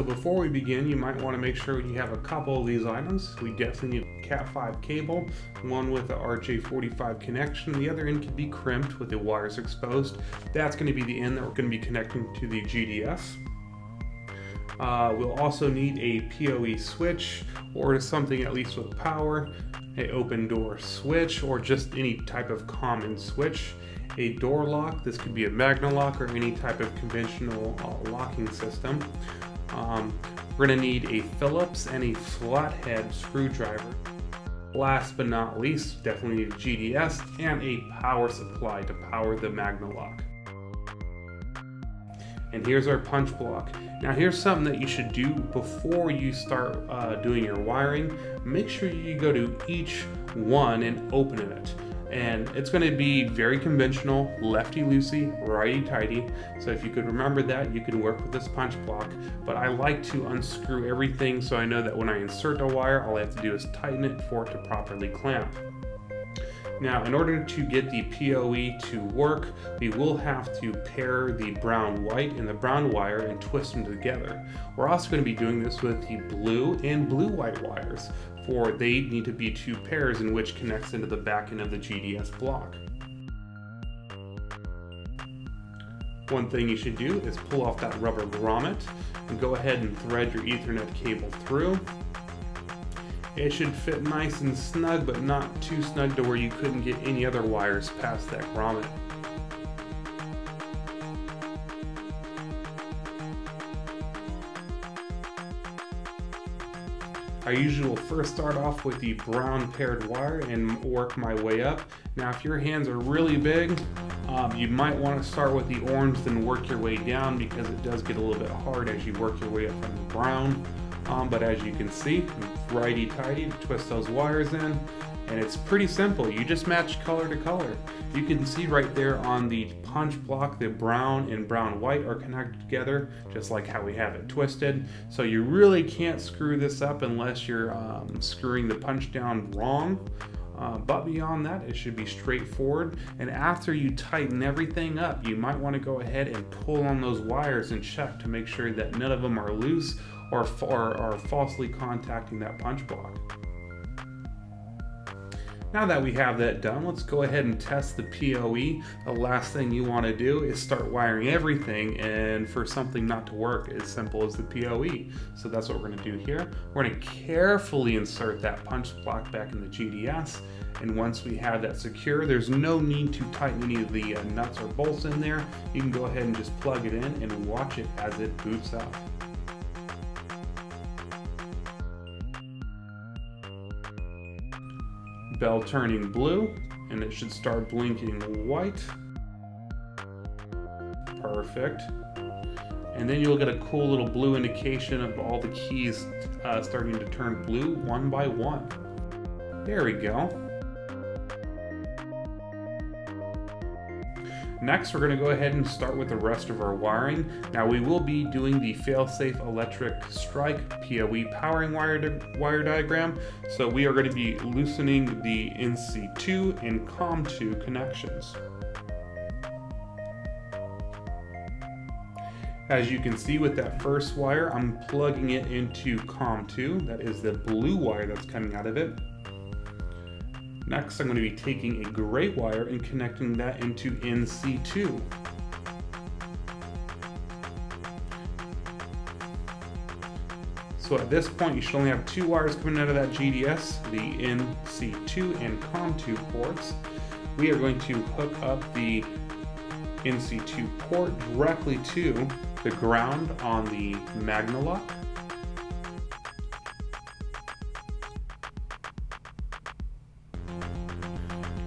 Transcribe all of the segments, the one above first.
So before we begin, you might want to make sure you have a couple of these items. We definitely need a Cat5 cable, one with the RJ45 connection, the other end can be crimped with the wires exposed. That's going to be the end that we're going to be connecting to the GDS. Uh, we'll also need a PoE switch or something at least with power, a open door switch or just any type of common switch a door lock. This could be a Magna-Lock or any type of conventional uh, locking system. Um, we're going to need a Phillips and a flathead screwdriver. Last but not least, definitely need a GDS and a power supply to power the Magna-Lock. And here's our punch block. Now here's something that you should do before you start uh, doing your wiring. Make sure you go to each one and open it and it's going to be very conventional, lefty loosey, righty tighty. So if you could remember that, you can work with this punch block. But I like to unscrew everything so I know that when I insert a wire, all I have to do is tighten it for it to properly clamp. Now, in order to get the PoE to work, we will have to pair the brown white and the brown wire and twist them together. We're also going to be doing this with the blue and blue white wires, they need to be two pairs in which connects into the back end of the GDS block. One thing you should do is pull off that rubber grommet and go ahead and thread your ethernet cable through. It should fit nice and snug, but not too snug to where you couldn't get any other wires past that grommet. I usually will first start off with the brown paired wire and work my way up. Now if your hands are really big, um, you might want to start with the orange then work your way down because it does get a little bit hard as you work your way up from the brown. Um, but as you can see, righty tighty to twist those wires in. And it's pretty simple, you just match color to color. You can see right there on the punch block, the brown and brown white are connected together, just like how we have it twisted. So you really can't screw this up unless you're um, screwing the punch down wrong. Uh, but beyond that, it should be straightforward. And after you tighten everything up, you might want to go ahead and pull on those wires and check to make sure that none of them are loose or, or are falsely contacting that punch block. Now that we have that done, let's go ahead and test the PoE. The last thing you want to do is start wiring everything and for something not to work as simple as the PoE. So that's what we're going to do here. We're going to carefully insert that punch block back in the GDS and once we have that secure, there's no need to tighten any of the uh, nuts or bolts in there. You can go ahead and just plug it in and watch it as it boots up. Bell turning blue and it should start blinking white. Perfect. And then you'll get a cool little blue indication of all the keys uh, starting to turn blue one by one. There we go. Next, we're going to go ahead and start with the rest of our wiring. Now we will be doing the failsafe electric strike PoE powering wire, di wire diagram. So we are going to be loosening the NC2 and COM2 connections. As you can see with that first wire, I'm plugging it into COM2. That is the blue wire that's coming out of it. Next, I'm going to be taking a gray wire and connecting that into NC2. So at this point, you should only have two wires coming out of that GDS, the NC2 and COM2 ports. We are going to hook up the NC2 port directly to the ground on the Magna-Lock.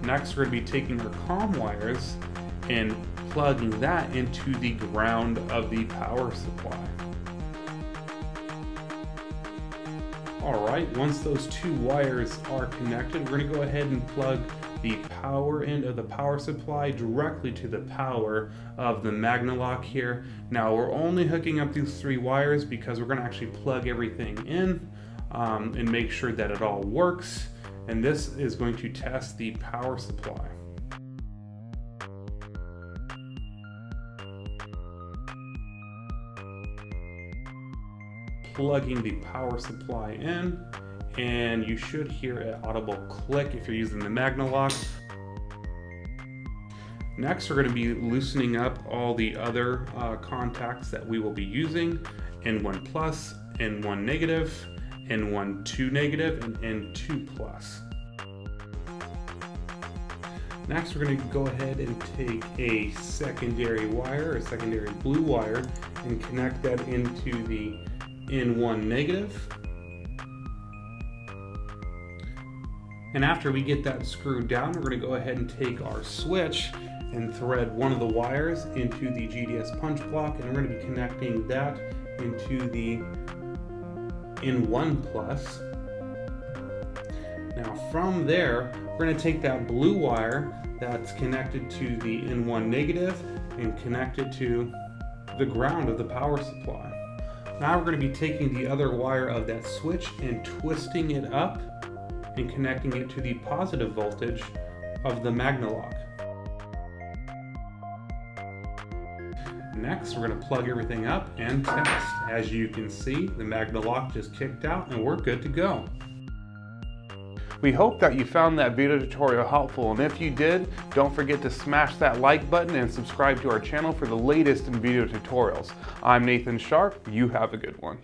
Next, we're going to be taking our COM wires and plugging that into the ground of the power supply. Alright, once those two wires are connected, we're going to go ahead and plug the power end of the power supply directly to the power of the Magna-Lock here. Now we're only hooking up these three wires because we're going to actually plug everything in um, and make sure that it all works and this is going to test the power supply. plugging the power supply in and you should hear an audible click if you're using the Magnalock. Next, we're going to be loosening up all the other uh, contacts that we will be using N1 plus, N1 negative, N1 2 negative, and N2 plus. Next, we're going to go ahead and take a secondary wire, a secondary blue wire, and connect that into the N1 negative. And after we get that screwed down, we're going to go ahead and take our switch and thread one of the wires into the GDS punch block, and we're going to be connecting that into the N1 plus. Now from there, we're going to take that blue wire that's connected to the N1 negative and connect it to the ground of the power supply. Now we're going to be taking the other wire of that switch and twisting it up and connecting it to the positive voltage of the Magnalock. Next, we're going to plug everything up and test. As you can see, the Magnalock just kicked out and we're good to go. We hope that you found that video tutorial helpful and if you did, don't forget to smash that like button and subscribe to our channel for the latest in video tutorials. I'm Nathan Sharp, you have a good one.